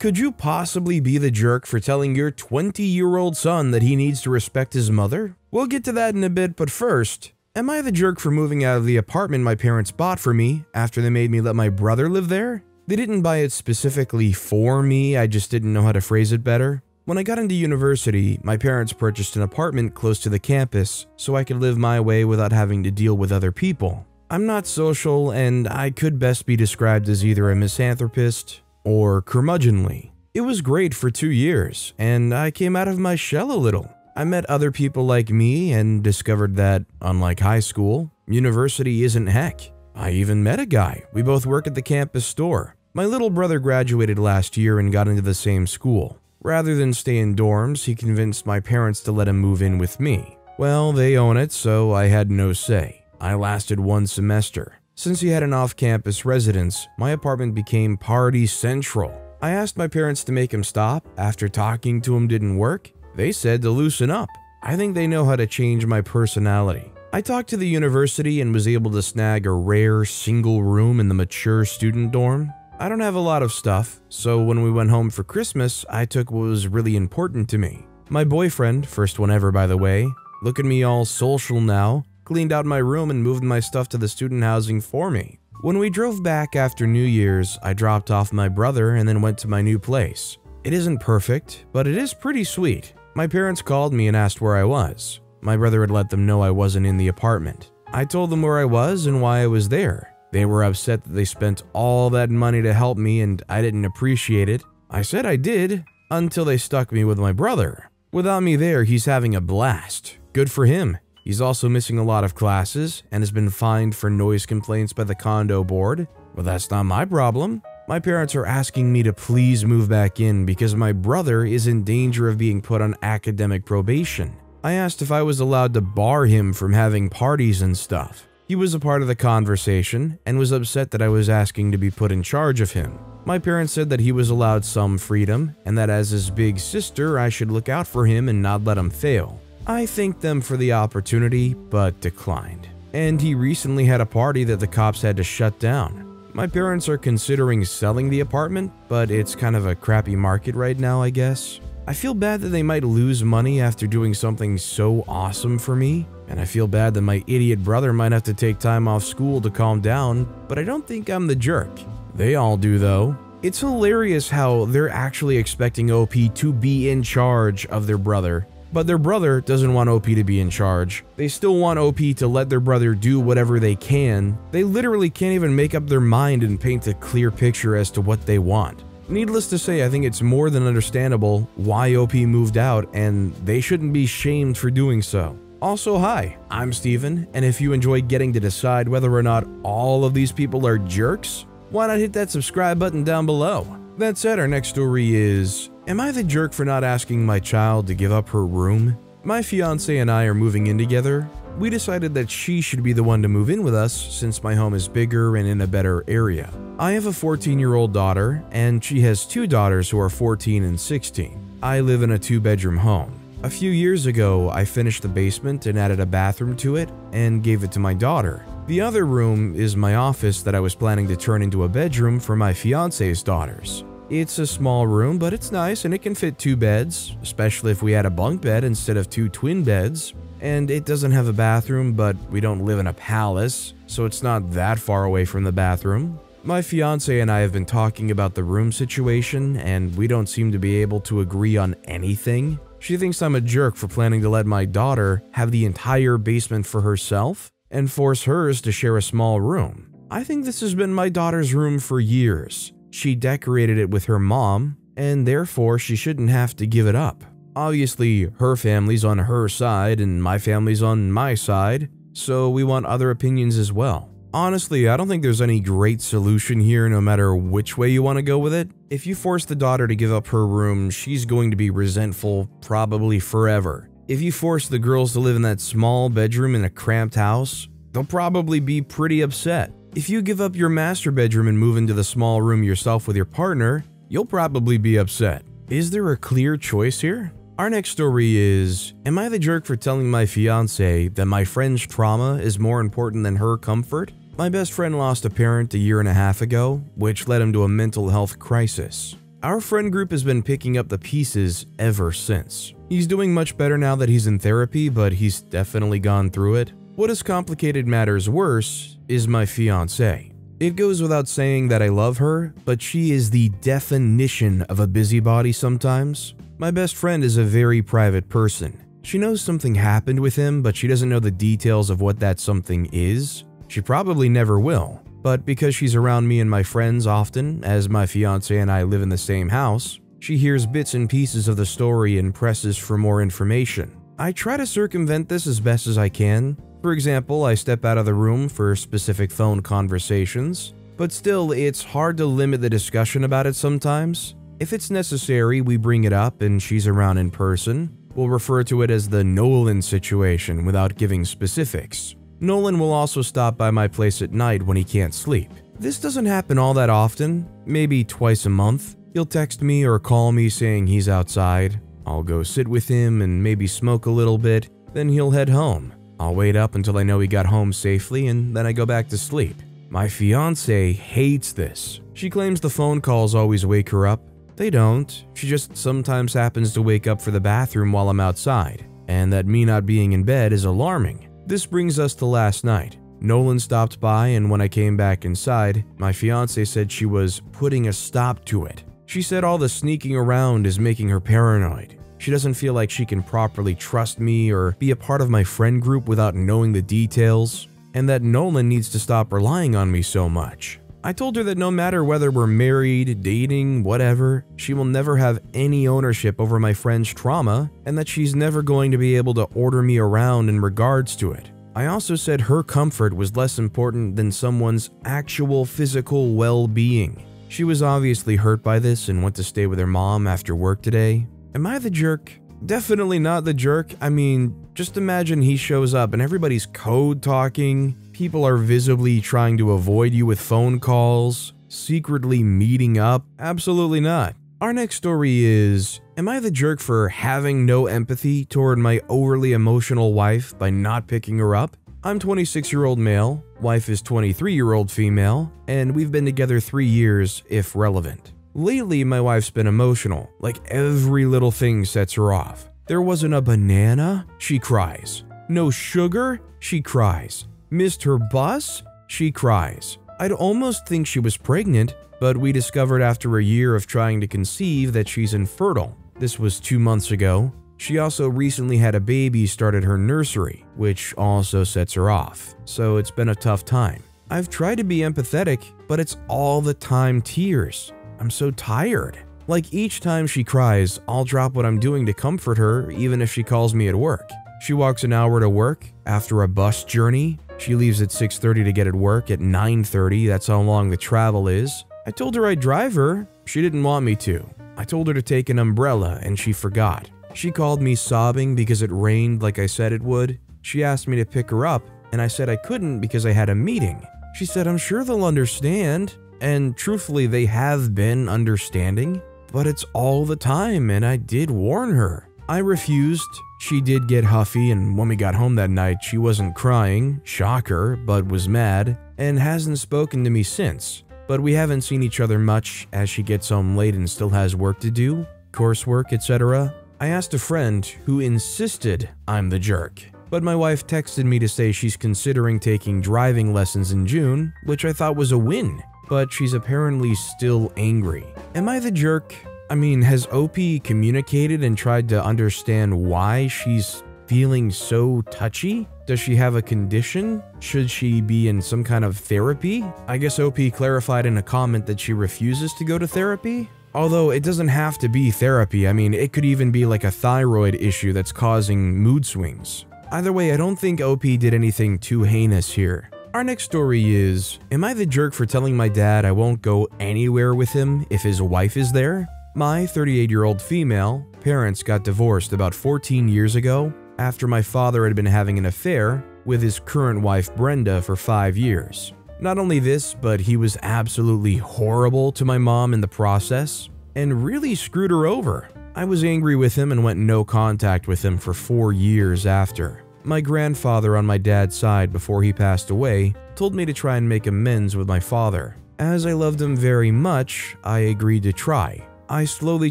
Could you possibly be the jerk for telling your 20 year old son that he needs to respect his mother? We'll get to that in a bit, but first, am I the jerk for moving out of the apartment my parents bought for me after they made me let my brother live there? They didn't buy it specifically for me, I just didn't know how to phrase it better. When I got into university, my parents purchased an apartment close to the campus so I could live my way without having to deal with other people. I'm not social, and I could best be described as either a misanthropist or curmudgeonly. It was great for two years, and I came out of my shell a little. I met other people like me and discovered that, unlike high school, university isn't heck. I even met a guy. We both work at the campus store. My little brother graduated last year and got into the same school. Rather than stay in dorms, he convinced my parents to let him move in with me. Well, they own it, so I had no say. I lasted one semester. Since he had an off campus residence, my apartment became party central. I asked my parents to make him stop after talking to him didn't work. They said to loosen up. I think they know how to change my personality. I talked to the university and was able to snag a rare single room in the mature student dorm. I don't have a lot of stuff, so when we went home for Christmas, I took what was really important to me. My boyfriend, first one ever by the way, look at me all social now, cleaned out my room and moved my stuff to the student housing for me. When we drove back after New Year's, I dropped off my brother and then went to my new place. It isn't perfect, but it is pretty sweet. My parents called me and asked where I was. My brother had let them know I wasn't in the apartment. I told them where I was and why I was there. They were upset that they spent all that money to help me and I didn't appreciate it. I said I did, until they stuck me with my brother. Without me there, he's having a blast. Good for him. He's also missing a lot of classes and has been fined for noise complaints by the condo board. But that's not my problem. My parents are asking me to please move back in because my brother is in danger of being put on academic probation. I asked if I was allowed to bar him from having parties and stuff. He was a part of the conversation and was upset that I was asking to be put in charge of him. My parents said that he was allowed some freedom and that as his big sister, I should look out for him and not let him fail. I thanked them for the opportunity, but declined. And he recently had a party that the cops had to shut down. My parents are considering selling the apartment, but it's kind of a crappy market right now, I guess. I feel bad that they might lose money after doing something so awesome for me, and I feel bad that my idiot brother might have to take time off school to calm down, but I don't think I'm the jerk. They all do though. It's hilarious how they're actually expecting OP to be in charge of their brother but their brother doesn't want OP to be in charge. They still want OP to let their brother do whatever they can. They literally can't even make up their mind and paint a clear picture as to what they want. Needless to say, I think it's more than understandable why OP moved out, and they shouldn't be shamed for doing so. Also, hi, I'm Steven, and if you enjoy getting to decide whether or not all of these people are jerks, why not hit that subscribe button down below? That said, our next story is Am I the jerk for not asking my child to give up her room? My fiance and I are moving in together. We decided that she should be the one to move in with us since my home is bigger and in a better area. I have a 14 year old daughter, and she has two daughters who are 14 and 16. I live in a two bedroom home. A few years ago, I finished the basement and added a bathroom to it and gave it to my daughter. The other room is my office that I was planning to turn into a bedroom for my fiance's daughters. It's a small room, but it's nice and it can fit two beds, especially if we had a bunk bed instead of two twin beds. And it doesn't have a bathroom, but we don't live in a palace, so it's not that far away from the bathroom. My fiance and I have been talking about the room situation, and we don't seem to be able to agree on anything. She thinks I'm a jerk for planning to let my daughter have the entire basement for herself and force hers to share a small room. I think this has been my daughter's room for years, she decorated it with her mom, and therefore she shouldn't have to give it up. Obviously, her family's on her side and my family's on my side, so we want other opinions as well. Honestly, I don't think there's any great solution here no matter which way you want to go with it. If you force the daughter to give up her room, she's going to be resentful probably forever. If you force the girls to live in that small bedroom in a cramped house, they'll probably be pretty upset. If you give up your master bedroom and move into the small room yourself with your partner, you'll probably be upset. Is there a clear choice here? Our next story is Am I the jerk for telling my fiance that my friend's trauma is more important than her comfort? My best friend lost a parent a year and a half ago, which led him to a mental health crisis. Our friend group has been picking up the pieces ever since. He's doing much better now that he's in therapy, but he's definitely gone through it. What has complicated matters worse is my fiance. It goes without saying that I love her, but she is the definition of a busybody sometimes. My best friend is a very private person. She knows something happened with him, but she doesn't know the details of what that something is. She probably never will. But because she's around me and my friends often, as my fiance and I live in the same house, she hears bits and pieces of the story and presses for more information. I try to circumvent this as best as I can. For example, I step out of the room for specific phone conversations, but still, it's hard to limit the discussion about it sometimes. If it's necessary, we bring it up and she's around in person. We'll refer to it as the Nolan situation without giving specifics. Nolan will also stop by my place at night when he can't sleep. This doesn't happen all that often, maybe twice a month. He'll text me or call me saying he's outside. I'll go sit with him and maybe smoke a little bit, then he'll head home. I'll wait up until I know he got home safely and then I go back to sleep. My fiance hates this. She claims the phone calls always wake her up. They don't. She just sometimes happens to wake up for the bathroom while I'm outside, and that me not being in bed is alarming. This brings us to last night. Nolan stopped by, and when I came back inside, my fiance said she was putting a stop to it. She said all the sneaking around is making her paranoid. She doesn't feel like she can properly trust me or be a part of my friend group without knowing the details, and that Nolan needs to stop relying on me so much. I told her that no matter whether we're married, dating, whatever, she will never have any ownership over my friend's trauma and that she's never going to be able to order me around in regards to it. I also said her comfort was less important than someone's actual physical well being. She was obviously hurt by this and went to stay with her mom after work today. Am I the jerk? Definitely not the jerk. I mean, just imagine he shows up and everybody's code talking, people are visibly trying to avoid you with phone calls, secretly meeting up. Absolutely not. Our next story is Am I the jerk for having no empathy toward my overly emotional wife by not picking her up? I'm 26 year old male, wife is 23 year old female, and we've been together three years if relevant. Lately, my wife's been emotional, like every little thing sets her off. There wasn't a banana? She cries. No sugar? She cries. Missed her bus? She cries. I'd almost think she was pregnant, but we discovered after a year of trying to conceive that she's infertile. This was two months ago. She also recently had a baby start at her nursery, which also sets her off, so it's been a tough time. I've tried to be empathetic, but it's all the time tears. I'm so tired. Like each time she cries, I'll drop what I'm doing to comfort her, even if she calls me at work. She walks an hour to work after a bus journey. She leaves at 6:30 to get at work at 9:30. That's how long the travel is. I told her I'd drive her. She didn't want me to. I told her to take an umbrella and she forgot. She called me sobbing because it rained like I said it would. She asked me to pick her up and I said I couldn't because I had a meeting. She said I'm sure they'll understand. And truthfully, they have been understanding, but it's all the time, and I did warn her. I refused. She did get huffy, and when we got home that night, she wasn't crying, shocker, but was mad, and hasn't spoken to me since. But we haven't seen each other much as she gets home late and still has work to do, coursework, etc. I asked a friend who insisted I'm the jerk. But my wife texted me to say she's considering taking driving lessons in June, which I thought was a win but she's apparently still angry. Am I the jerk? I mean, has OP communicated and tried to understand why she's feeling so touchy? Does she have a condition? Should she be in some kind of therapy? I guess OP clarified in a comment that she refuses to go to therapy. Although it doesn't have to be therapy, I mean, it could even be like a thyroid issue that's causing mood swings. Either way, I don't think OP did anything too heinous here. Our next story is Am I the jerk for telling my dad I won't go anywhere with him if his wife is there? My 38 year old female parents got divorced about 14 years ago after my father had been having an affair with his current wife Brenda for five years. Not only this, but he was absolutely horrible to my mom in the process and really screwed her over. I was angry with him and went no contact with him for four years after. My grandfather on my dad's side before he passed away told me to try and make amends with my father. As I loved him very much, I agreed to try. I slowly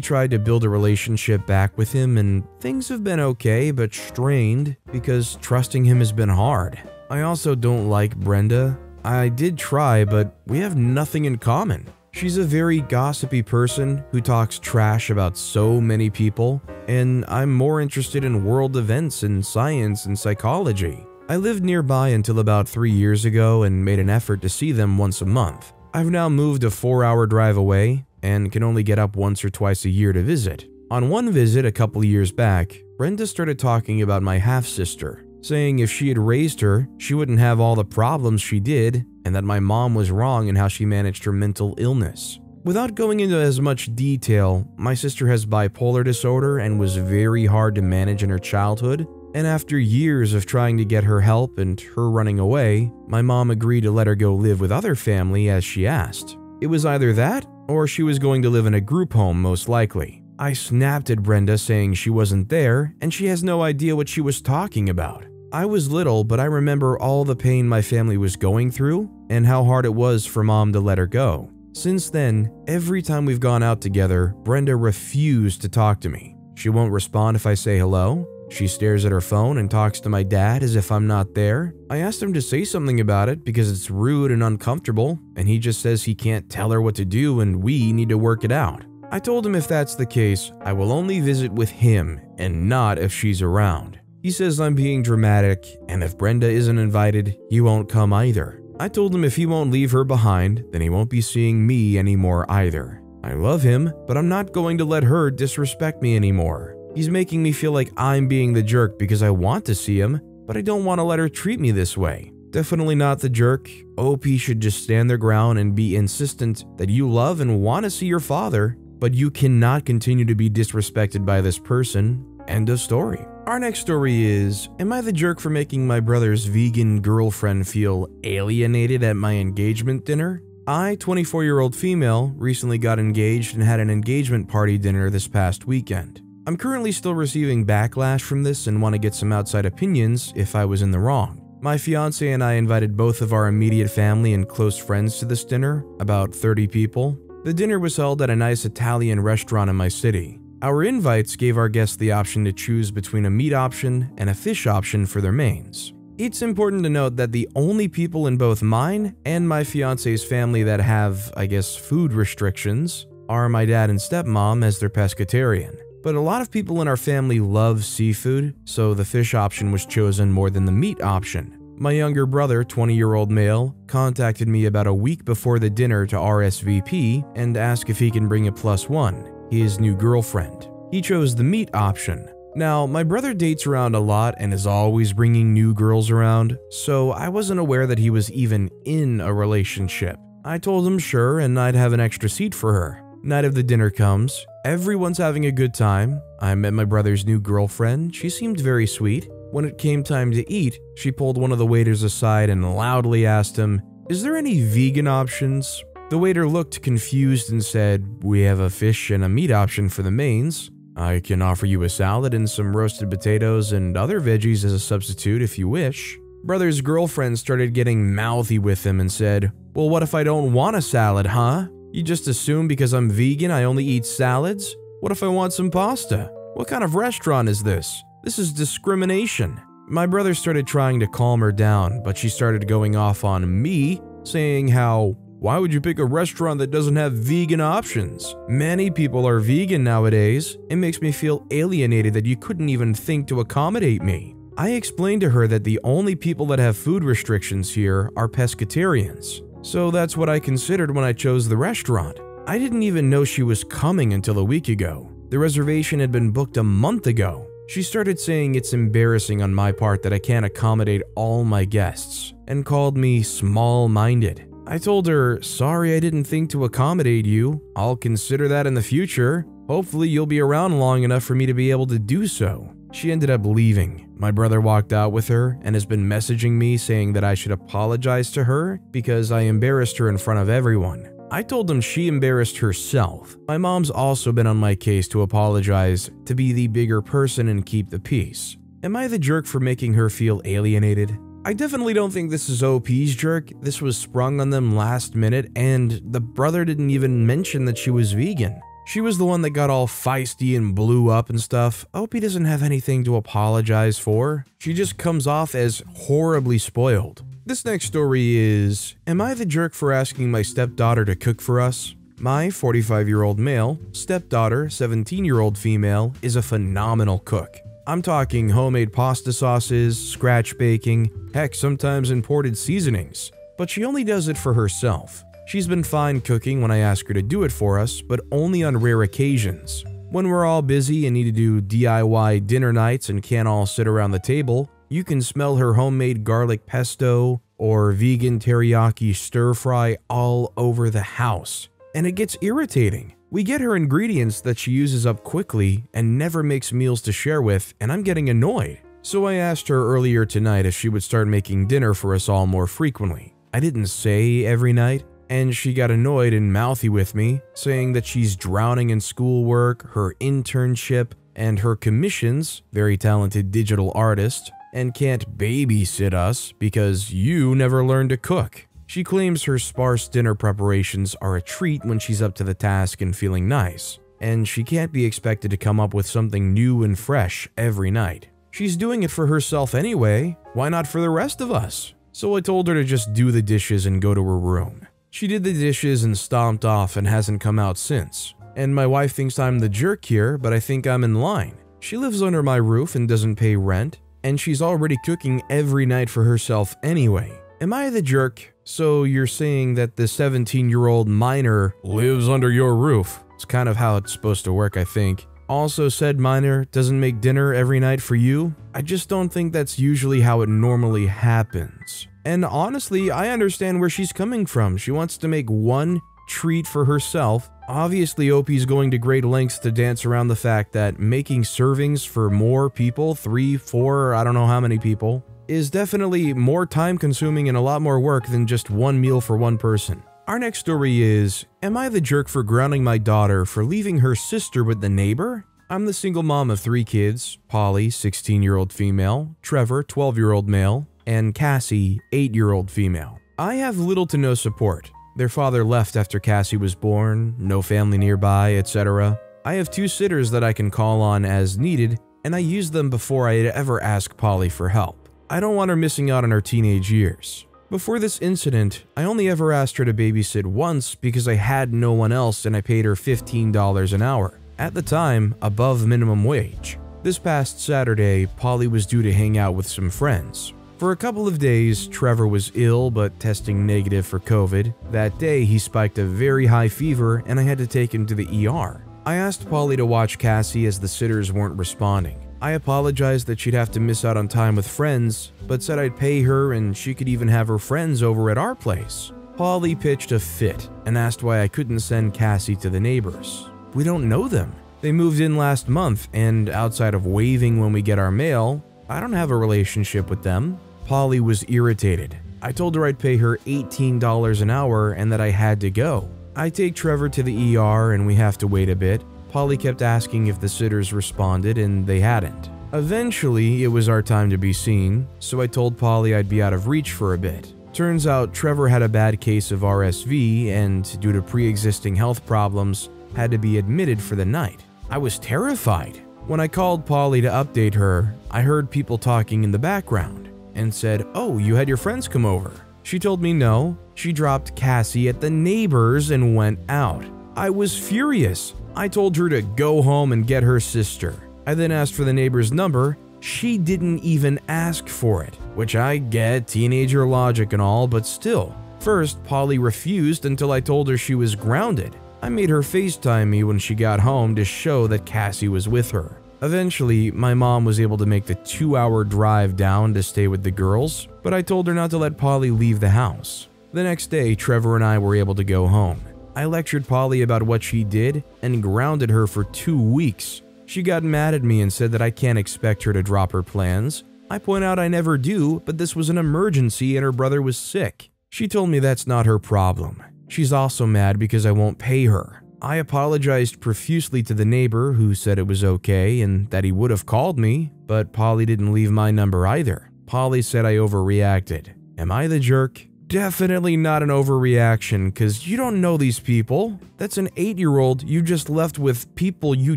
tried to build a relationship back with him, and things have been okay but strained because trusting him has been hard. I also don't like Brenda. I did try, but we have nothing in common. She's a very gossipy person who talks trash about so many people, and I'm more interested in world events and science and psychology. I lived nearby until about three years ago and made an effort to see them once a month. I've now moved a four hour drive away and can only get up once or twice a year to visit. On one visit a couple years back, Brenda started talking about my half sister, saying if she had raised her, she wouldn't have all the problems she did, and that my mom was wrong in how she managed her mental illness. Without going into as much detail, my sister has bipolar disorder and was very hard to manage in her childhood. And after years of trying to get her help and her running away, my mom agreed to let her go live with other family as she asked. It was either that, or she was going to live in a group home most likely. I snapped at Brenda saying she wasn't there and she has no idea what she was talking about. I was little, but I remember all the pain my family was going through and how hard it was for mom to let her go. Since then, every time we've gone out together, Brenda refused to talk to me. She won't respond if I say hello. She stares at her phone and talks to my dad as if I'm not there. I asked him to say something about it because it's rude and uncomfortable, and he just says he can't tell her what to do and we need to work it out. I told him if that's the case, I will only visit with him and not if she's around. He says I'm being dramatic, and if Brenda isn't invited, he won't come either. I told him if he won't leave her behind, then he won't be seeing me anymore either. I love him, but I'm not going to let her disrespect me anymore. He's making me feel like I'm being the jerk because I want to see him, but I don't want to let her treat me this way. Definitely not the jerk. OP should just stand their ground and be insistent that you love and want to see your father, but you cannot continue to be disrespected by this person. End of story. Our next story is Am I the jerk for making my brother's vegan girlfriend feel alienated at my engagement dinner? I, 24 year old female, recently got engaged and had an engagement party dinner this past weekend. I'm currently still receiving backlash from this and want to get some outside opinions if I was in the wrong. My fiance and I invited both of our immediate family and close friends to this dinner, about 30 people. The dinner was held at a nice Italian restaurant in my city. Our invites gave our guests the option to choose between a meat option and a fish option for their mains. It's important to note that the only people in both mine and my fiance's family that have, I guess, food restrictions are my dad and stepmom as they're pescatarian. But a lot of people in our family love seafood, so the fish option was chosen more than the meat option. My younger brother, 20 year old male, contacted me about a week before the dinner to RSVP and asked if he can bring a plus one his new girlfriend. He chose the meat option. Now, my brother dates around a lot and is always bringing new girls around, so I wasn't aware that he was even in a relationship. I told him sure and I'd have an extra seat for her. Night of the dinner comes, everyone's having a good time. I met my brother's new girlfriend, she seemed very sweet. When it came time to eat, she pulled one of the waiters aside and loudly asked him, Is there any vegan options? The waiter looked confused and said, We have a fish and a meat option for the mains. I can offer you a salad and some roasted potatoes and other veggies as a substitute if you wish. Brother's girlfriend started getting mouthy with him and said, Well, what if I don't want a salad, huh? You just assume because I'm vegan I only eat salads? What if I want some pasta? What kind of restaurant is this? This is discrimination. My brother started trying to calm her down, but she started going off on me, saying how why would you pick a restaurant that doesn't have vegan options? Many people are vegan nowadays. It makes me feel alienated that you couldn't even think to accommodate me. I explained to her that the only people that have food restrictions here are pescatarians. So that's what I considered when I chose the restaurant. I didn't even know she was coming until a week ago. The reservation had been booked a month ago. She started saying it's embarrassing on my part that I can't accommodate all my guests, and called me small minded. I told her, sorry I didn't think to accommodate you. I'll consider that in the future. Hopefully, you'll be around long enough for me to be able to do so. She ended up leaving. My brother walked out with her and has been messaging me saying that I should apologize to her because I embarrassed her in front of everyone. I told him she embarrassed herself. My mom's also been on my case to apologize, to be the bigger person and keep the peace. Am I the jerk for making her feel alienated? I definitely don't think this is OP's jerk. This was sprung on them last minute, and the brother didn't even mention that she was vegan. She was the one that got all feisty and blew up and stuff. OP doesn't have anything to apologize for. She just comes off as horribly spoiled. This next story is Am I the jerk for asking my stepdaughter to cook for us? My 45 year old male, stepdaughter, 17 year old female, is a phenomenal cook. I'm talking homemade pasta sauces, scratch baking, heck, sometimes imported seasonings. But she only does it for herself. She's been fine cooking when I ask her to do it for us, but only on rare occasions. When we're all busy and need to do DIY dinner nights and can't all sit around the table, you can smell her homemade garlic pesto or vegan teriyaki stir fry all over the house. And it gets irritating. We get her ingredients that she uses up quickly and never makes meals to share with, and I'm getting annoyed. So I asked her earlier tonight if she would start making dinner for us all more frequently. I didn't say every night, and she got annoyed and mouthy with me, saying that she's drowning in schoolwork, her internship, and her commissions, very talented digital artist, and can't babysit us because you never learned to cook. She claims her sparse dinner preparations are a treat when she's up to the task and feeling nice, and she can't be expected to come up with something new and fresh every night. She's doing it for herself anyway, why not for the rest of us? So I told her to just do the dishes and go to her room. She did the dishes and stomped off and hasn't come out since. And my wife thinks I'm the jerk here, but I think I'm in line. She lives under my roof and doesn't pay rent, and she's already cooking every night for herself anyway. Am I the jerk? So you're saying that the 17 year old minor lives under your roof? It's kind of how it's supposed to work, I think. Also, said minor doesn't make dinner every night for you? I just don't think that's usually how it normally happens. And honestly, I understand where she's coming from. She wants to make one treat for herself. Obviously, OP's going to great lengths to dance around the fact that making servings for more people, three, four, I don't know how many people, is definitely more time consuming and a lot more work than just one meal for one person. Our next story is Am I the jerk for grounding my daughter for leaving her sister with the neighbor? I'm the single mom of three kids Polly, 16 year old female, Trevor, 12 year old male, and Cassie, 8 year old female. I have little to no support. Their father left after Cassie was born, no family nearby, etc. I have two sitters that I can call on as needed, and I use them before I ever ask Polly for help. I don't want her missing out on her teenage years. Before this incident, I only ever asked her to babysit once because I had no one else and I paid her $15 an hour, at the time above minimum wage. This past Saturday, Polly was due to hang out with some friends. For a couple of days, Trevor was ill but testing negative for COVID. That day, he spiked a very high fever and I had to take him to the ER. I asked Polly to watch Cassie as the sitters weren't responding. I apologized that she'd have to miss out on time with friends, but said I'd pay her and she could even have her friends over at our place. Polly pitched a fit and asked why I couldn't send Cassie to the neighbors. We don't know them. They moved in last month, and outside of waving when we get our mail, I don't have a relationship with them. Polly was irritated. I told her I'd pay her $18 an hour and that I had to go. I take Trevor to the ER and we have to wait a bit. Polly kept asking if the sitters responded and they hadn't. Eventually, it was our time to be seen, so I told Polly I'd be out of reach for a bit. Turns out Trevor had a bad case of RSV and, due to pre existing health problems, had to be admitted for the night. I was terrified. When I called Polly to update her, I heard people talking in the background and said, Oh, you had your friends come over. She told me no. She dropped Cassie at the neighbors and went out. I was furious. I told her to go home and get her sister. I then asked for the neighbor's number. She didn't even ask for it, which I get teenager logic and all, but still. First, Polly refused until I told her she was grounded. I made her FaceTime me when she got home to show that Cassie was with her. Eventually, my mom was able to make the two hour drive down to stay with the girls, but I told her not to let Polly leave the house. The next day, Trevor and I were able to go home. I lectured Polly about what she did and grounded her for two weeks. She got mad at me and said that I can't expect her to drop her plans. I point out I never do, but this was an emergency and her brother was sick. She told me that's not her problem. She's also mad because I won't pay her. I apologized profusely to the neighbor who said it was okay and that he would have called me, but Polly didn't leave my number either. Polly said I overreacted. Am I the jerk? Definitely not an overreaction because you don't know these people. That's an eight year old you just left with people you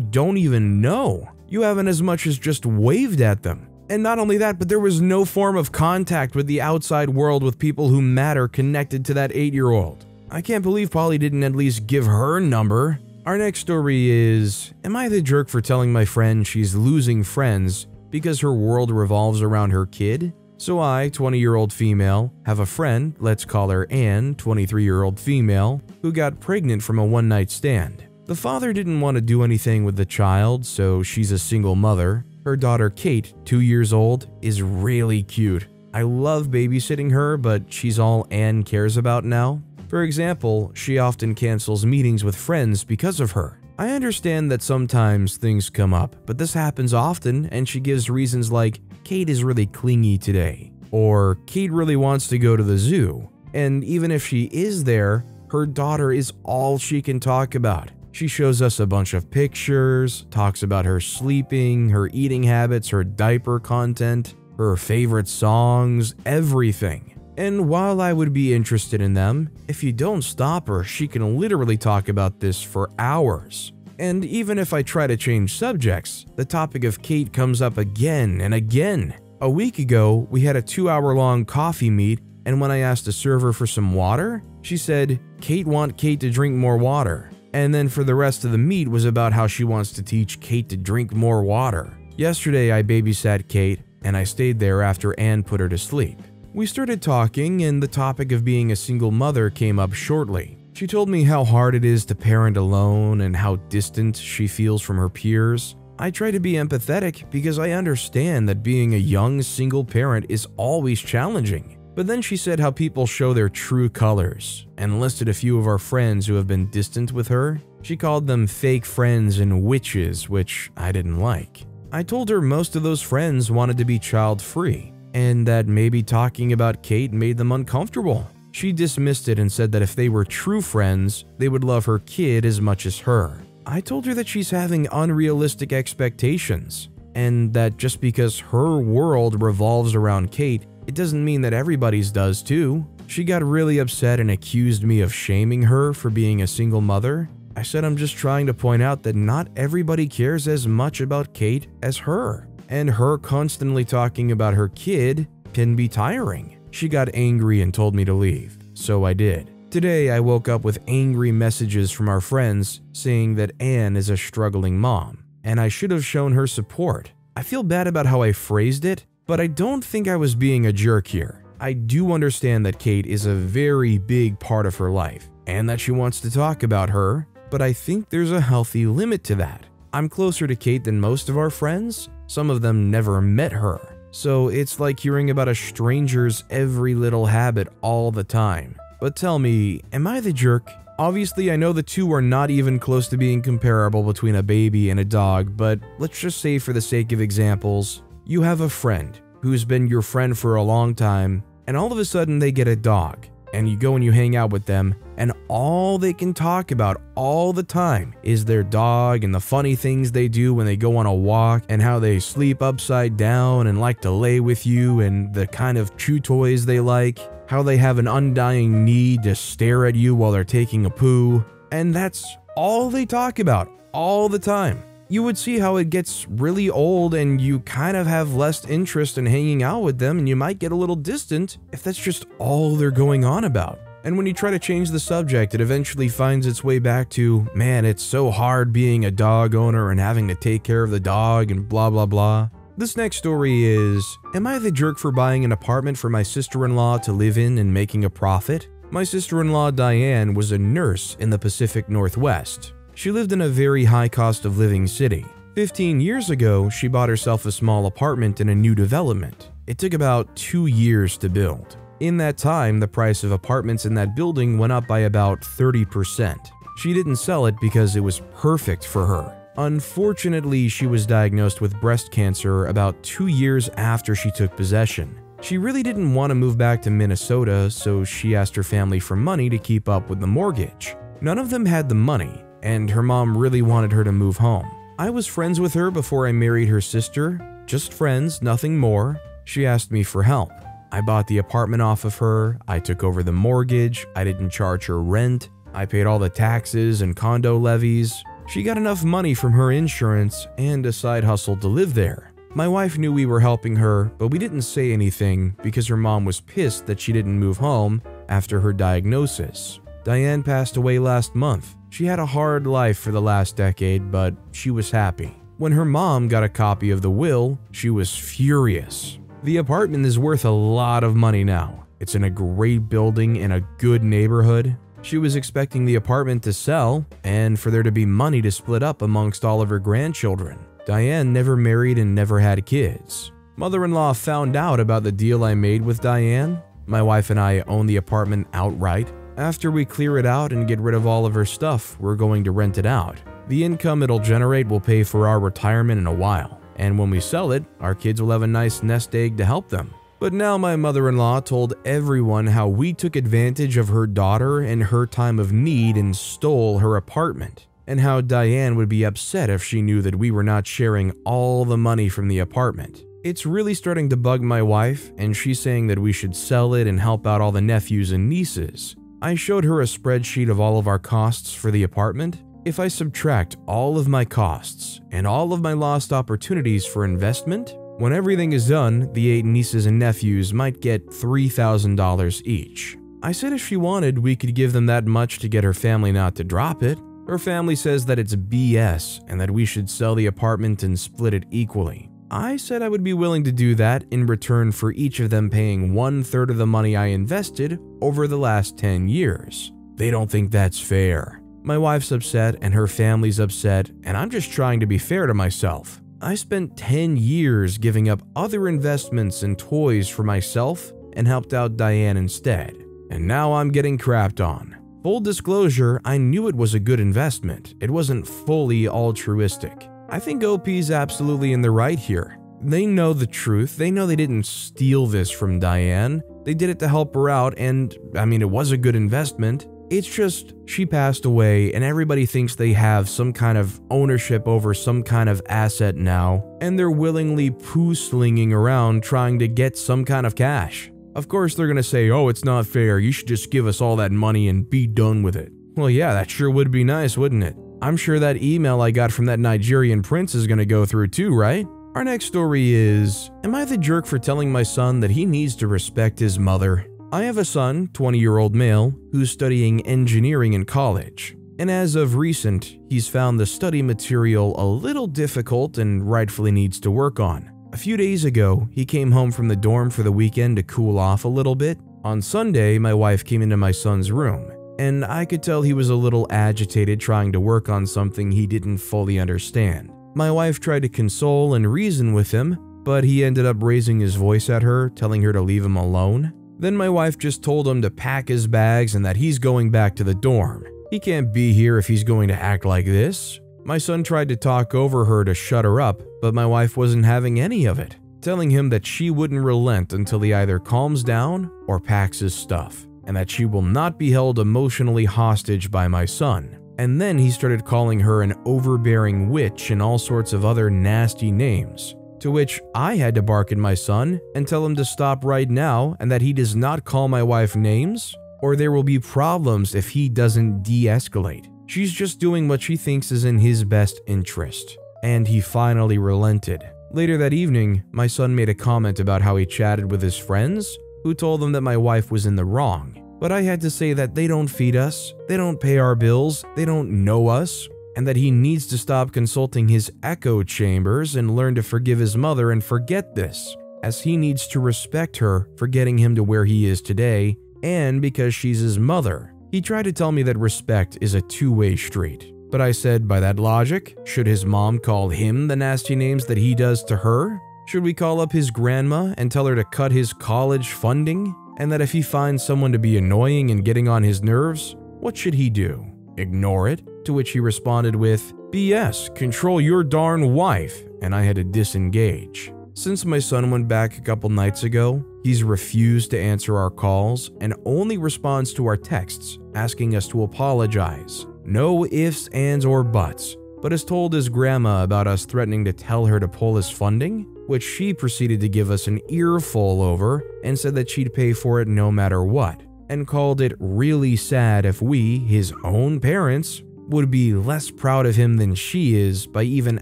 don't even know. You haven't as much as just waved at them. And not only that, but there was no form of contact with the outside world with people who matter connected to that eight year old. I can't believe Polly didn't at least give her number. Our next story is Am I the jerk for telling my friend she's losing friends because her world revolves around her kid? So I, 20 year old female, have a friend, let's call her Anne, 23 year old female, who got pregnant from a one night stand. The father didn't want to do anything with the child, so she's a single mother. Her daughter Kate, two years old, is really cute. I love babysitting her, but she's all Anne cares about now. For example, she often cancels meetings with friends because of her. I understand that sometimes things come up, but this happens often, and she gives reasons like, Kate is really clingy today, or Kate really wants to go to the zoo. And even if she is there, her daughter is all she can talk about. She shows us a bunch of pictures, talks about her sleeping, her eating habits, her diaper content, her favorite songs, everything. And while I would be interested in them, if you don't stop her, she can literally talk about this for hours. And even if I try to change subjects, the topic of Kate comes up again and again. A week ago, we had a two hour long coffee meet, and when I asked the server for some water, she said, Kate want Kate to drink more water. And then for the rest of the meet was about how she wants to teach Kate to drink more water. Yesterday, I babysat Kate, and I stayed there after Anne put her to sleep. We started talking, and the topic of being a single mother came up shortly. She told me how hard it is to parent alone and how distant she feels from her peers. I try to be empathetic because I understand that being a young single parent is always challenging. But then she said how people show their true colors and listed a few of our friends who have been distant with her. She called them fake friends and witches, which I didn't like. I told her most of those friends wanted to be child free and that maybe talking about Kate made them uncomfortable. She dismissed it and said that if they were true friends, they would love her kid as much as her. I told her that she's having unrealistic expectations, and that just because her world revolves around Kate, it doesn't mean that everybody's does too. She got really upset and accused me of shaming her for being a single mother. I said I'm just trying to point out that not everybody cares as much about Kate as her and her constantly talking about her kid can be tiring. She got angry and told me to leave, so I did. Today, I woke up with angry messages from our friends saying that Anne is a struggling mom, and I should have shown her support. I feel bad about how I phrased it, but I don't think I was being a jerk here. I do understand that Kate is a very big part of her life, and that she wants to talk about her, but I think there's a healthy limit to that. I'm closer to Kate than most of our friends, some of them never met her. So it's like hearing about a stranger's every little habit all the time. But tell me, am I the jerk? Obviously, I know the two are not even close to being comparable between a baby and a dog, but let's just say for the sake of examples, you have a friend who's been your friend for a long time, and all of a sudden they get a dog and you go and you hang out with them, and all they can talk about all the time is their dog and the funny things they do when they go on a walk, and how they sleep upside down and like to lay with you, and the kind of chew toys they like, how they have an undying need to stare at you while they're taking a poo, and that's all they talk about all the time you would see how it gets really old and you kind of have less interest in hanging out with them and you might get a little distant if that's just all they're going on about. And when you try to change the subject, it eventually finds its way back to, man, it's so hard being a dog owner and having to take care of the dog and blah blah blah. This next story is Am I the jerk for buying an apartment for my sister in law to live in and making a profit? My sister in law Diane was a nurse in the Pacific Northwest. She lived in a very high cost of living city. 15 years ago, she bought herself a small apartment in a new development. It took about two years to build. In that time, the price of apartments in that building went up by about 30%. She didn't sell it because it was perfect for her. Unfortunately, she was diagnosed with breast cancer about two years after she took possession. She really didn't want to move back to Minnesota, so she asked her family for money to keep up with the mortgage. None of them had the money, and her mom really wanted her to move home. I was friends with her before I married her sister, just friends, nothing more. She asked me for help. I bought the apartment off of her, I took over the mortgage, I didn't charge her rent, I paid all the taxes and condo levies. She got enough money from her insurance and a side hustle to live there. My wife knew we were helping her, but we didn't say anything because her mom was pissed that she didn't move home after her diagnosis. Diane passed away last month. She had a hard life for the last decade, but she was happy. When her mom got a copy of the will, she was furious. The apartment is worth a lot of money now. It's in a great building in a good neighborhood. She was expecting the apartment to sell and for there to be money to split up amongst all of her grandchildren. Diane never married and never had kids. Mother in law found out about the deal I made with Diane. My wife and I own the apartment outright. After we clear it out and get rid of all of her stuff, we're going to rent it out. The income it'll generate will pay for our retirement in a while, and when we sell it, our kids will have a nice nest egg to help them. But now my mother in law told everyone how we took advantage of her daughter in her time of need and stole her apartment, and how Diane would be upset if she knew that we were not sharing all the money from the apartment. It's really starting to bug my wife, and she's saying that we should sell it and help out all the nephews and nieces. I showed her a spreadsheet of all of our costs for the apartment, if I subtract all of my costs and all of my lost opportunities for investment, when everything is done, the eight nieces and nephews might get $3,000 each. I said if she wanted, we could give them that much to get her family not to drop it. Her family says that it's BS and that we should sell the apartment and split it equally. I said I would be willing to do that in return for each of them paying one third of the money I invested over the last 10 years. They don't think that's fair. My wife's upset and her family's upset, and I'm just trying to be fair to myself. I spent 10 years giving up other investments and toys for myself and helped out Diane instead. And now I'm getting crapped on. Full disclosure, I knew it was a good investment. It wasn't fully altruistic. I think OP's absolutely in the right here. They know the truth. They know they didn't steal this from Diane. They did it to help her out, and I mean, it was a good investment. It's just she passed away, and everybody thinks they have some kind of ownership over some kind of asset now, and they're willingly poo slinging around trying to get some kind of cash. Of course, they're gonna say, oh, it's not fair, you should just give us all that money and be done with it. Well, yeah, that sure would be nice, wouldn't it? I'm sure that email I got from that Nigerian prince is gonna go through too, right? Our next story is Am I the jerk for telling my son that he needs to respect his mother? I have a son, 20 year old male, who's studying engineering in college. And as of recent, he's found the study material a little difficult and rightfully needs to work on. A few days ago, he came home from the dorm for the weekend to cool off a little bit. On Sunday, my wife came into my son's room, and I could tell he was a little agitated trying to work on something he didn't fully understand. My wife tried to console and reason with him, but he ended up raising his voice at her, telling her to leave him alone. Then my wife just told him to pack his bags and that he's going back to the dorm. He can't be here if he's going to act like this. My son tried to talk over her to shut her up, but my wife wasn't having any of it, telling him that she wouldn't relent until he either calms down or packs his stuff, and that she will not be held emotionally hostage by my son. And then he started calling her an overbearing witch and all sorts of other nasty names. To which I had to bark at my son and tell him to stop right now and that he does not call my wife names, or there will be problems if he doesn't de escalate. She's just doing what she thinks is in his best interest. And he finally relented. Later that evening, my son made a comment about how he chatted with his friends, who told them that my wife was in the wrong. But I had to say that they don't feed us, they don't pay our bills, they don't know us, and that he needs to stop consulting his echo chambers and learn to forgive his mother and forget this, as he needs to respect her for getting him to where he is today and because she's his mother. He tried to tell me that respect is a two way street. But I said, by that logic, should his mom call him the nasty names that he does to her? Should we call up his grandma and tell her to cut his college funding? And that if he finds someone to be annoying and getting on his nerves, what should he do? Ignore it? To which he responded with, BS, control your darn wife, and I had to disengage. Since my son went back a couple nights ago, he's refused to answer our calls and only responds to our texts, asking us to apologize. No ifs, ands, or buts. but has told his grandma about us threatening to tell her to pull his funding, which she proceeded to give us an earful over and said that she'd pay for it no matter what, and called it really sad if we, his own parents, would be less proud of him than she is by even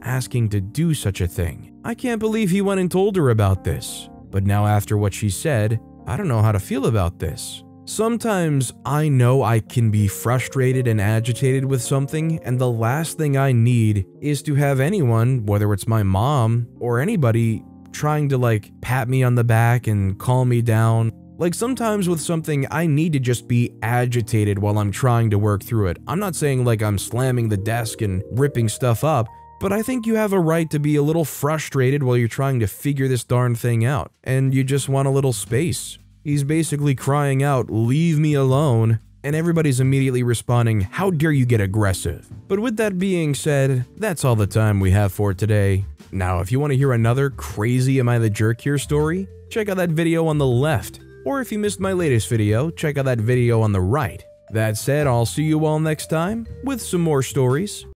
asking to do such a thing. I can't believe he went and told her about this, but now after what she said, I don't know how to feel about this. Sometimes I know I can be frustrated and agitated with something, and the last thing I need is to have anyone, whether it's my mom or anybody, trying to like pat me on the back and calm me down. Like sometimes with something, I need to just be agitated while I'm trying to work through it. I'm not saying like I'm slamming the desk and ripping stuff up, but I think you have a right to be a little frustrated while you're trying to figure this darn thing out, and you just want a little space. He's basically crying out, Leave me alone. And everybody's immediately responding, How dare you get aggressive? But with that being said, that's all the time we have for today. Now, if you want to hear another crazy Am I the Jerk here story, check out that video on the left. Or if you missed my latest video, check out that video on the right. That said, I'll see you all next time with some more stories.